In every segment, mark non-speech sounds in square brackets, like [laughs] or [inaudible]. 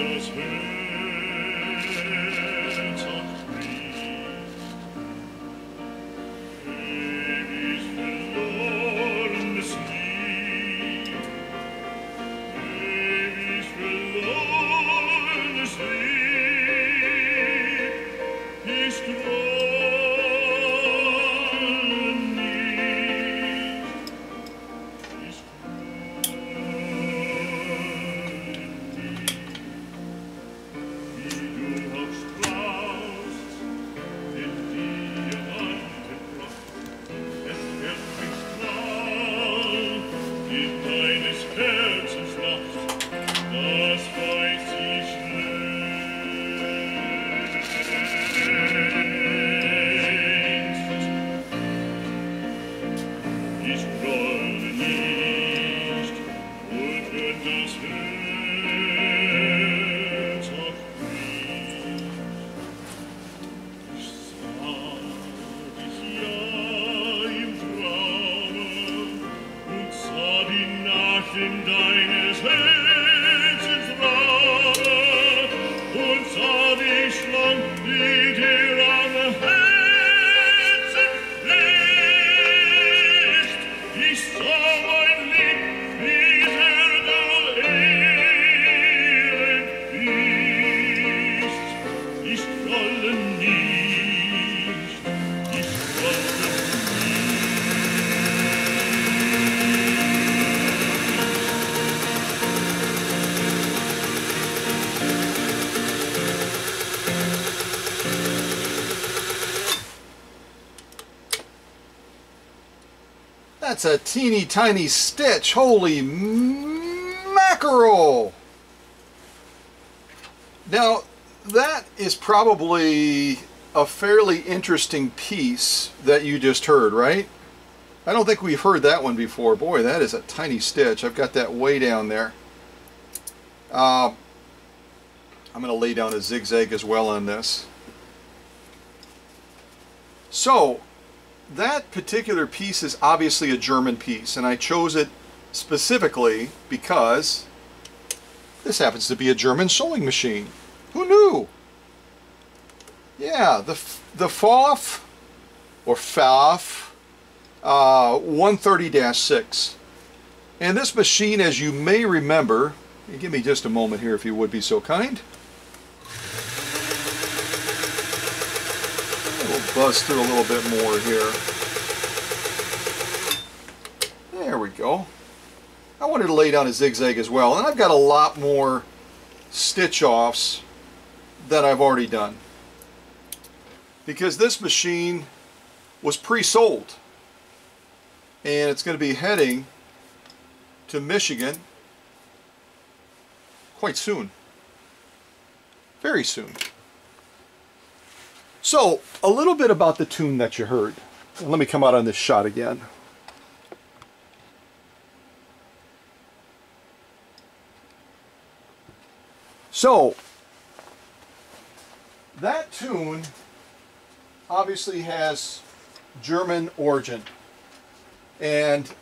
das Herz lang, That's a teeny tiny stitch. Holy mackerel! Now, that is probably a fairly interesting piece that you just heard, right? I don't think we've heard that one before. Boy, that is a tiny stitch. I've got that way down there. Uh, I'm going to lay down a zigzag as well on this. So, that particular piece is obviously a German piece, and I chose it specifically because this happens to be a German sewing machine. Who knew? Yeah, the the FOF or FAF uh, 130-6. And this machine, as you may remember, give me just a moment here if you would be so kind. Buzz through a little bit more here. There we go. I wanted to lay down a zigzag as well, and I've got a lot more stitch offs that I've already done. Because this machine was pre-sold. And it's going to be heading to Michigan quite soon. Very soon. So, a little bit about the tune that you heard. Let me come out on this shot again. So, that tune obviously has German origin. And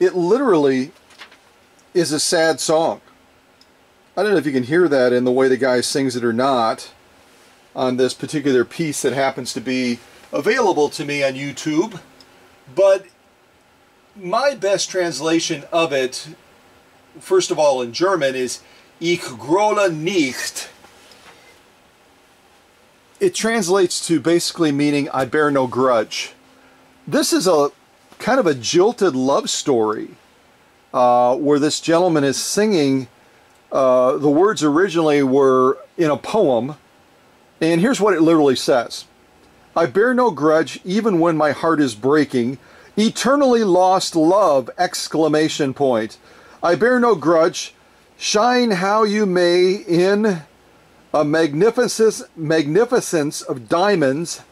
it literally is a sad song. I don't know if you can hear that in the way the guy sings it or not on this particular piece that happens to be available to me on YouTube. But my best translation of it, first of all in German, is Ich grolle nicht. It translates to basically meaning I bear no grudge. This is a kind of a jilted love story uh, where this gentleman is singing. Uh, the words originally were in a poem, and here's what it literally says I bear no grudge even when my heart is breaking. Eternally lost love! Exclamation point. I bear no grudge. Shine how you may in a magnificence, magnificence of diamonds.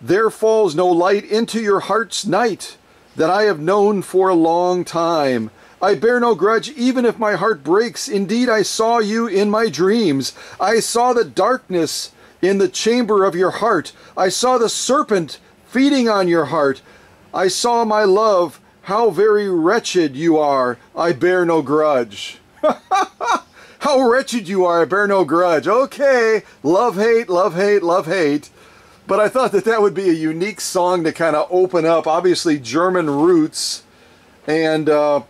There falls no light into your heart's night that I have known for a long time. I bear no grudge even if my heart breaks. Indeed, I saw you in my dreams. I saw the darkness in the chamber of your heart. I saw the serpent feeding on your heart. I saw my love, how very wretched you are. I bear no grudge. [laughs] How wretched you are, I bear no grudge. Okay, love, hate, love, hate, love, hate. But I thought that that would be a unique song to kind of open up. Obviously, German roots. And uh,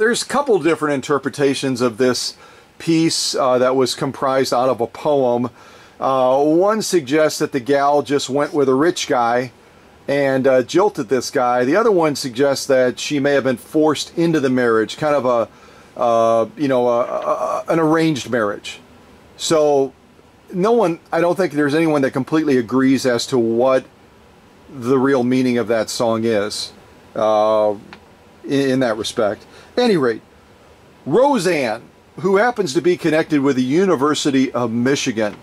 there's a couple different interpretations of this piece uh, that was comprised out of a poem. Uh, one suggests that the gal just went with a rich guy and uh, jilted this guy. The other one suggests that she may have been forced into the marriage, kind of a uh, you know, uh, uh, an arranged marriage. So no one, I don't think there's anyone that completely agrees as to what the real meaning of that song is uh, in, in, that respect. Any rate, Rosanne, who happens to be connected with the University of Michigan,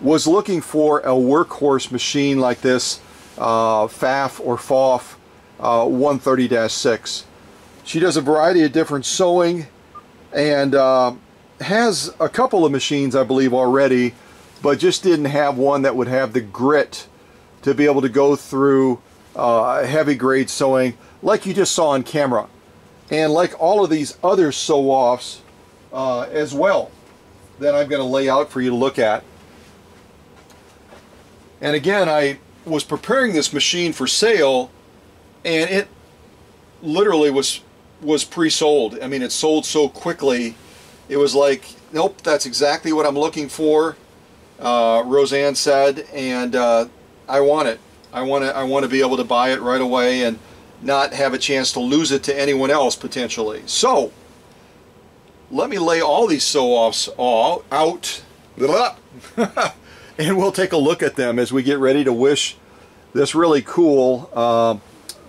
was looking for a workhorse machine like this, uh, FAF or FOF uh, 130-6. She does a variety of different sewing and uh, has a couple of machines, I believe, already, but just didn't have one that would have the grit to be able to go through uh, heavy grade sewing like you just saw on camera. And like all of these other sew-offs uh, as well that I'm going to lay out for you to look at. And again, I was preparing this machine for sale and it literally was was pre-sold. I mean, it sold so quickly. It was like, nope, that's exactly what I'm looking for. Uh, Rosanne said, and uh, I want it. I want to. I want to be able to buy it right away and not have a chance to lose it to anyone else potentially. So let me lay all these sew-offs all out, [laughs] and we'll take a look at them as we get ready to wish this really cool uh,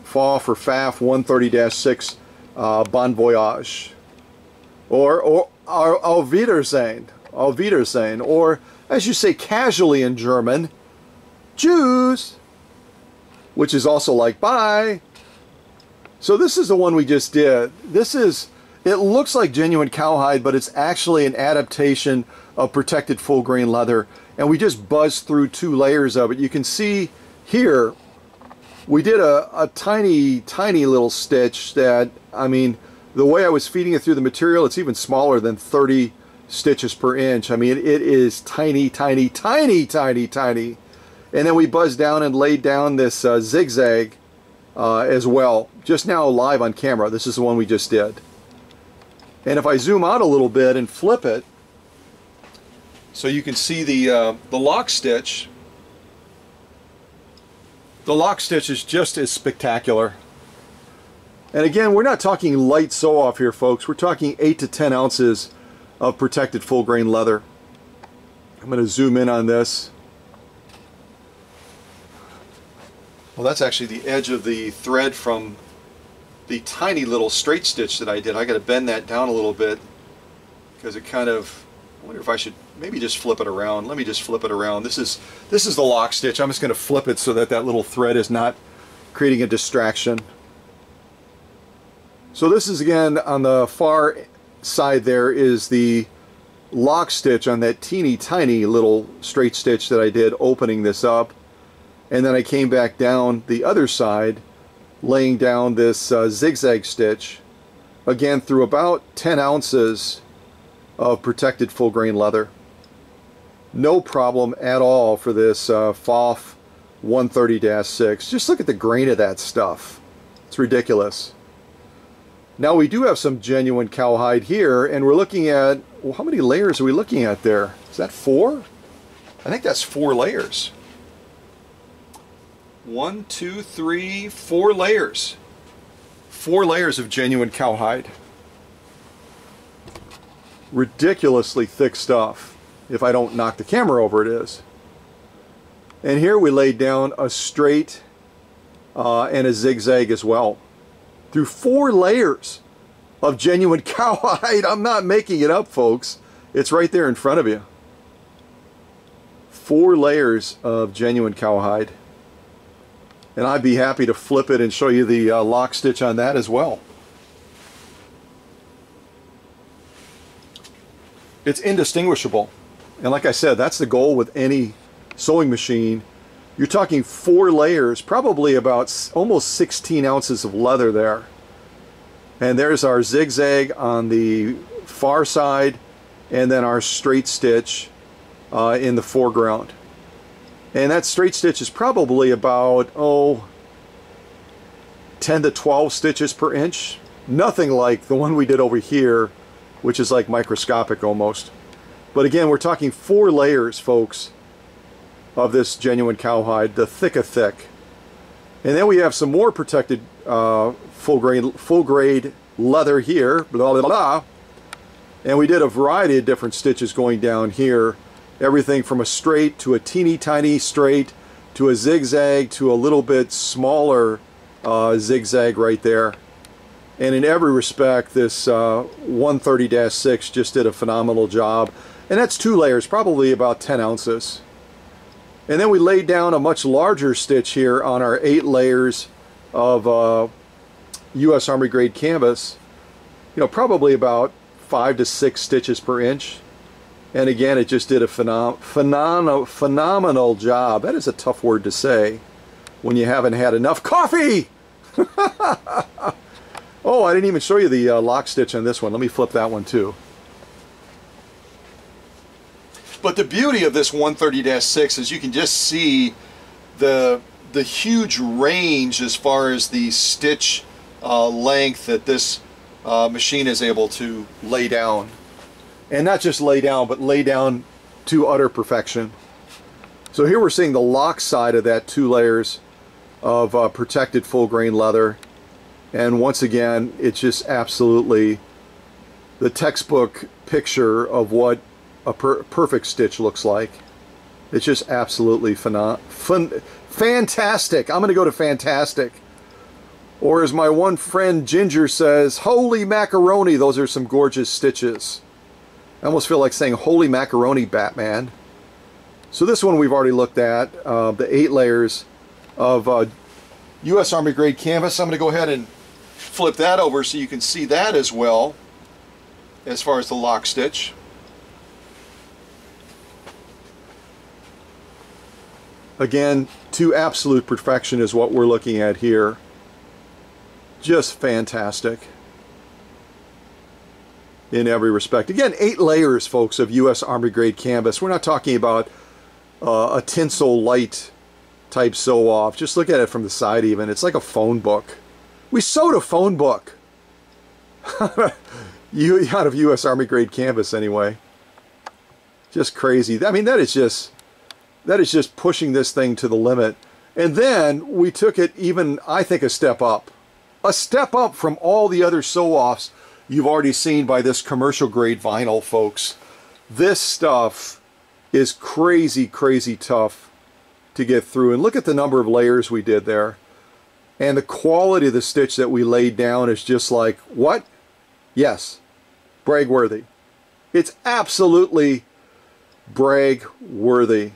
Fall for FAF 130-6 uh, Bon Voyage, or, or Auf Wiedersehen, Auf Wiedersehen, or as you say casually in German, Tschüss, which is also like bye. So this is the one we just did. This is, it looks like genuine cowhide, but it's actually an adaptation of protected full grain leather. And we just buzzed through two layers of it. You can see here we did a, a tiny, tiny little stitch that, I mean, the way I was feeding it through the material, it's even smaller than 30 stitches per inch. I mean, it is tiny, tiny, tiny, tiny, tiny. And then we buzzed down and laid down this uh, zigzag uh, as well, just now live on camera. This is the one we just did. And if I zoom out a little bit and flip it, so you can see the, uh, the lock stitch, the lock stitch is just as spectacular. And again, we're not talking light sew off here, folks. We're talking 8 to 10 ounces of protected full grain leather. I'm going to zoom in on this. Well, that's actually the edge of the thread from the tiny little straight stitch that I did. I got to bend that down a little bit because it kind of, I wonder if I should maybe just flip it around. Let me just flip it around. This is this is the lock stitch. I'm just going to flip it so that that little thread is not creating a distraction. So this is again on the far side there is the lock stitch on that teeny tiny little straight stitch that I did opening this up and then I came back down the other side laying down this uh, zigzag stitch again through about 10 ounces of protected full grain leather no problem at all for this uh, Pfaff 130-6. Just look at the grain of that stuff. It's ridiculous. Now we do have some genuine cowhide here, and we're looking at, well, how many layers are we looking at there? Is that four? I think that's four layers. One, two, three, four layers. Four layers of genuine cowhide. Ridiculously thick stuff if I don't knock the camera over it is. And here we laid down a straight uh, and a zigzag as well. Through four layers of genuine [laughs] cowhide. I'm not making it up, folks. It's right there in front of you. Four layers of genuine cowhide. And I'd be happy to flip it and show you the uh, lock stitch on that as well. It's indistinguishable. And like I said, that's the goal with any sewing machine. You're talking four layers, probably about almost 16 ounces of leather there. And there's our zigzag on the far side and then our straight stitch uh, in the foreground. And that straight stitch is probably about, oh, 10 to 12 stitches per inch. Nothing like the one we did over here, which is like microscopic almost. But again, we're talking four layers, folks, of this genuine cowhide, the thick of thick. And then we have some more protected uh, full grade full grade leather here, blah blah blah. And we did a variety of different stitches going down here. Everything from a straight to a teeny tiny straight to a zigzag to a little bit smaller uh, zigzag right there. And in every respect, this uh, 130-6 just did a phenomenal job. And that's two layers, probably about 10 ounces. And then we laid down a much larger stitch here on our eight layers of uh, U.S. Army grade canvas. You know, probably about five to six stitches per inch. And again, it just did a phenom phenom phenomenal job. That is a tough word to say when you haven't had enough coffee. [laughs] oh, I didn't even show you the uh, lock stitch on this one. Let me flip that one too. But the beauty of this 130-6 is you can just see the the huge range as far as the stitch uh, length that this uh, machine is able to lay down. And not just lay down, but lay down to utter perfection. So here we're seeing the lock side of that two layers of uh, protected full grain leather. And once again, it's just absolutely the textbook picture of what a per perfect stitch looks like. It's just absolutely fun fantastic. I'm going to go to fantastic. Or as my one friend Ginger says, holy macaroni, those are some gorgeous stitches. I almost feel like saying holy macaroni Batman. So this one we've already looked at, uh, the eight layers of uh, U.S. Army grade canvas. I'm going to go ahead and flip that over so you can see that as well as far as the lock stitch. Again, to absolute perfection is what we're looking at here. Just fantastic in every respect. Again, eight layers, folks, of U.S. Army grade canvas. We're not talking about uh, a tinsel light type sew off. Just look at it from the side even. It's like a phone book. We sewed a phone book. [laughs] you out of U.S. Army grade canvas anyway. Just crazy. I mean, that is just that is just pushing this thing to the limit. And then we took it even, I think, a step up. A step up from all the other sew-offs you've already seen by this commercial grade vinyl, folks. This stuff is crazy, crazy tough to get through. And look at the number of layers we did there. And the quality of the stitch that we laid down is just like, what? Yes, brag worthy. It's absolutely brag worthy.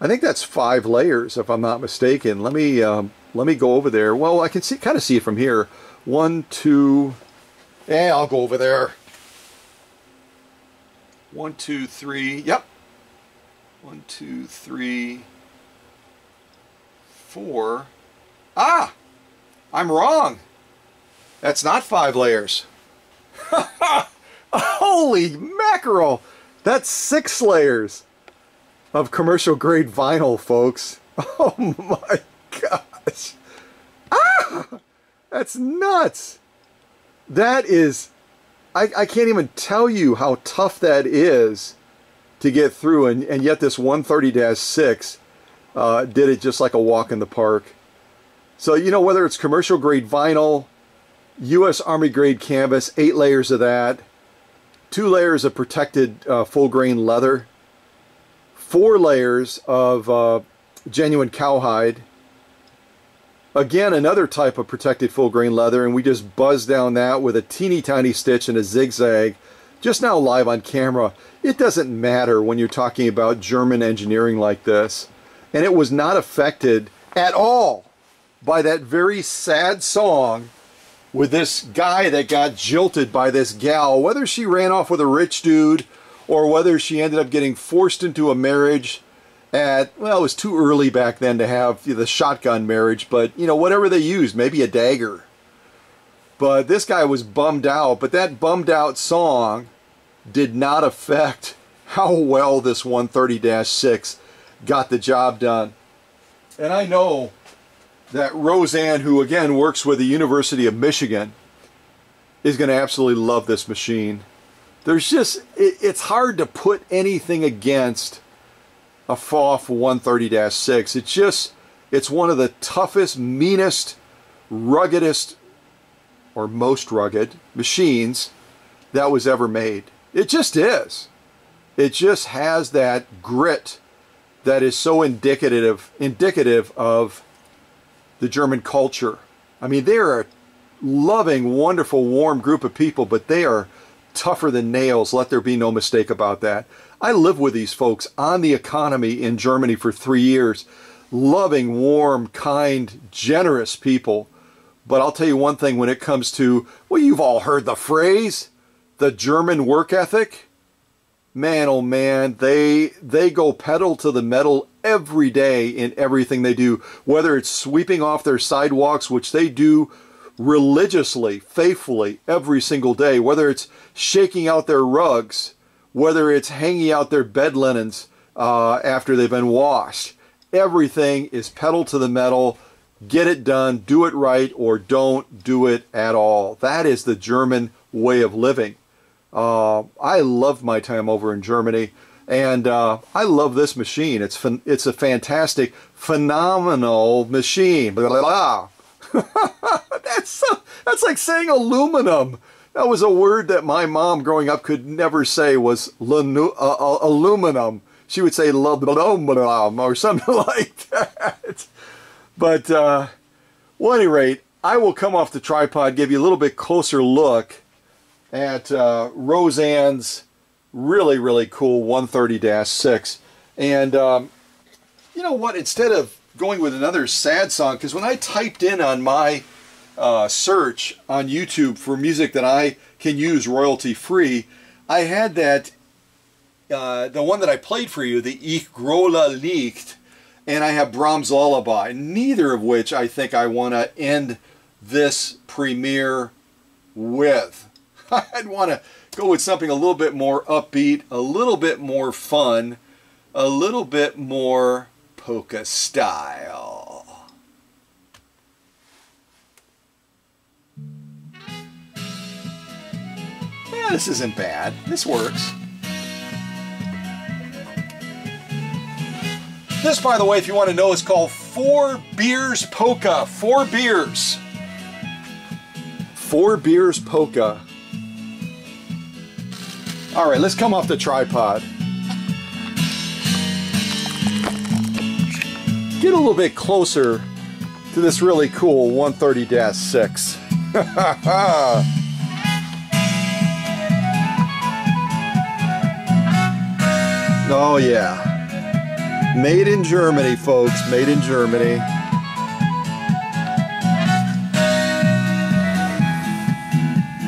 I think that's five layers, if I'm not mistaken. Let me um, let me go over there. Well, I can see kind of see it from here. One, two. Yeah, I'll go over there. One, two, three. Yep. One, two, three, four. Ah, I'm wrong. That's not five layers. [laughs] Holy mackerel! That's six layers of commercial grade vinyl, folks. [laughs] Oh my gosh. Ah! That's nuts. That is, I, I can't even tell you how tough that is to get through. And, and yet this 130-6 uh, did it just like a walk in the park. So, you know, whether it's commercial grade vinyl, U.S. Army grade canvas, eight layers of that, two layers of protected uh, full grain leather, four layers of uh, genuine cowhide. Again, another type of protected full grain leather, and we just buzzed down that with a teeny tiny stitch and a zigzag. Just now live on camera. It doesn't matter when you're talking about German engineering like this. And it was not affected at all by that very sad song with this guy that got jilted by this gal, whether she ran off with a rich dude or whether she ended up getting forced into a marriage at, well, it was too early back then to have the shotgun marriage, but, you know, whatever they used, maybe a dagger. But this guy was bummed out, but that bummed out song did not affect [laughs] how well this 130-6 got the job done. And I know that Rosanne, who again works with the University of Michigan, is going to absolutely love this machine. There's just, it, it's hard to put anything against a Pfaff 130-6. It's just, it's one of the toughest, meanest, ruggedest, or most rugged machines that was ever made. It just is. It just has that grit that is so indicative indicative of the German culture. I mean, they are a loving, wonderful, warm group of people, but they are tougher than nails. Let there be no mistake about that. I lived with these folks on the economy in Germany for three years. Loving, warm, kind, generous people. But I'll tell you one thing when it comes to, well, you've all heard the phrase, the German work ethic man oh man they they go pedal to the metal every day in everything they do whether it's sweeping off their sidewalks which they do religiously faithfully every single day whether it's shaking out their rugs whether it's hanging out their bed linens uh, after they've been washed everything is pedal to the metal get it done do it right or don't do it at all that is the german way of living uh, I love my time over in Germany, and uh, I love this machine. It's it's a fantastic, phenomenal machine. Blah, blah, blah. [laughs] that's that's like saying aluminum. That was a word that my mom growing up could never say was uh, uh, aluminum. She would say aluminum or something [laughs] like that. But uh, well, any rate, I will come off the tripod, give you a little bit closer look at uh, Rosanne's really, really cool 130-6. And um, you know what? Instead of going with another sad song, because when I typed in on my uh, search on YouTube for music that I can use royalty-free, I had that, uh, the one that I played for you, the Ich Grolle Nicht, and I have Brahms Lullaby, neither of which I think I want to end this premiere with. [laughs] I'd want to go with something a little bit more upbeat, a little bit more fun, a little bit more polka style. This isn't bad. This works. This, by the way, if you want to know, is called Four Beers Polka. Four Beers. Four Beers Polka. All right, let's come off the tripod. Get a little bit closer to this really cool 130-6. [laughs] oh yeah. Made in Germany, folks. Made in Germany.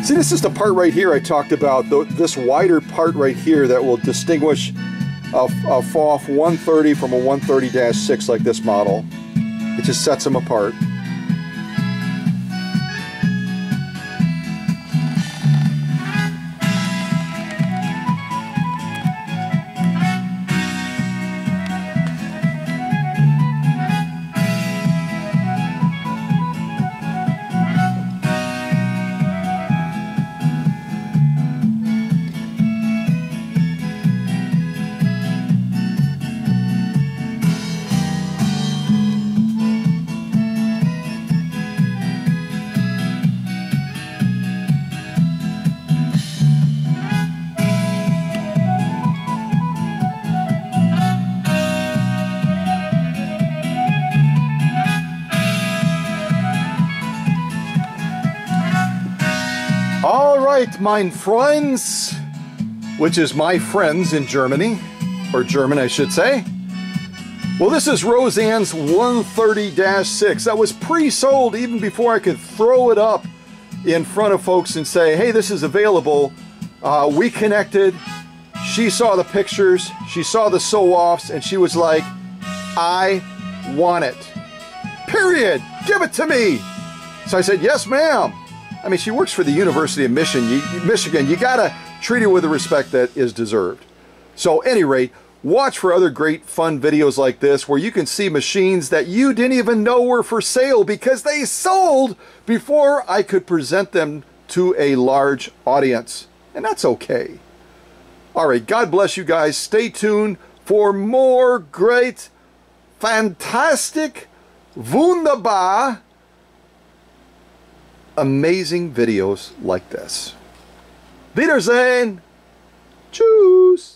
See, this is the part right here I talked about, this wider part right here that will distinguish a, a Pfaff 130 from a 130-6 like this model. It just sets them apart. Right, mein friends, which is my friends in Germany, or German, I should say. Well, this is Rosanne's 130-6. That was pre-sold even before I could throw it up in front of folks and say, hey, this is available. Uh, we connected. She saw the pictures. She saw the sew-offs, and she was like, I want it. Period. Give it to me. So I said, yes, ma'am. I mean, she works for the University of Michigan. You, Michigan. You gotta treat her with the respect that is deserved. So, any rate, watch for other great fun videos like this where you can see machines that you didn't even know were for sale because they sold before I could present them to a large audience. And that's okay. All right, God bless you guys. Stay tuned for more great, fantastic, wunderbar, amazing videos like this. Wiedersehen. Tschüss.